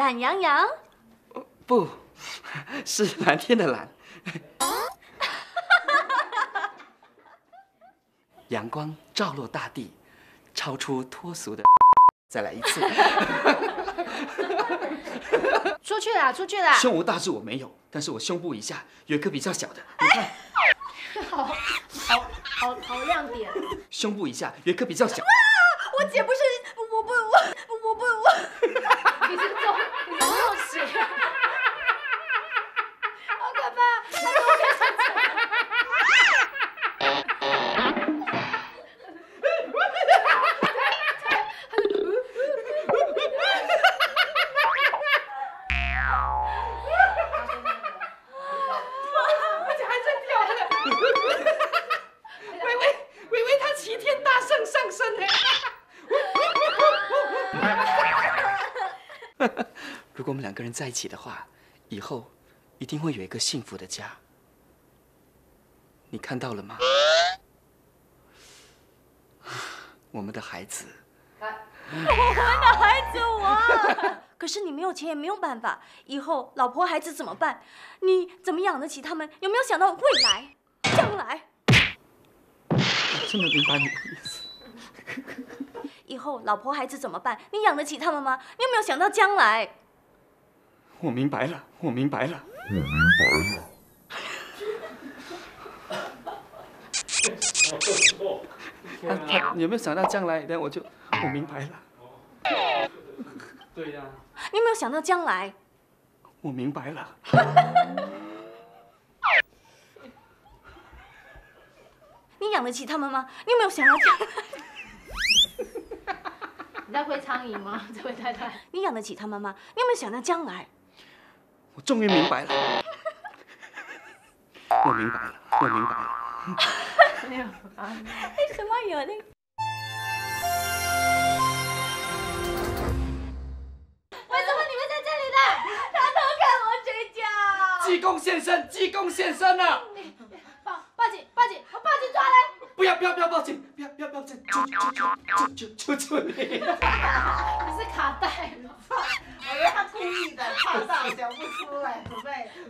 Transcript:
懒羊羊？不 是蓝天的蓝。阳光照落大地，超出脱俗的。再来一次。出去啦，出去啦！胸无大志我没有，但是我胸部以下有一颗比较小的，你看。好，好，好，好亮点。胸部以下有一颗比较小。哇我姐不是，我不，我，我不，我。你是中，你是中邪。好可怕！他怎么开始？而且还在掉呢。微微，微微，他齐天大圣上身呢。如果我们两个人在一起的话，以后一定会有一个幸福的家。你看到了吗？我们的孩子。我们的孩子，我。可是你没有钱也没有办法，以后老婆孩子怎么办？你怎么养得起他们？有没有想到未来、将来？我真的明白你的意思。以后老婆孩子怎么办？你养得起他们吗？你有没有想到将来？我明白了，我明白了。我明白了。他他有没有想到将来？但我就我明白了。对呀、你有没有想到将来？我明白了。你养得起他们吗？你有没有想到将来？你在挥苍蝇吗，这位太太？你养得起他们吗？你有没有想到将来？我终于明白了。我明白了，我明白了。没有啊。为什么有那个？为什么你们在这里呢？他偷看我睡觉。济公现身，济公现身了！报报警报警，我报警抓人！不要不要不要报警！不要不要不要救救救救救救你！你 是